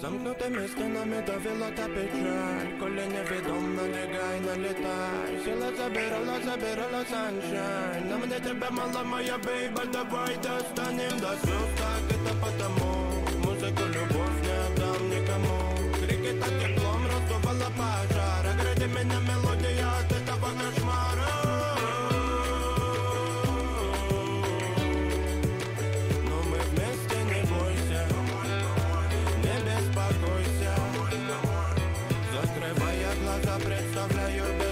Замкнутими стінами довела та печаль Коли невідомо лягай, налітай Сіла забирала, забирала саншайн На мене тебе мала моя бейба, давай достанем до звезд Так это потому la zapre, zapre, yo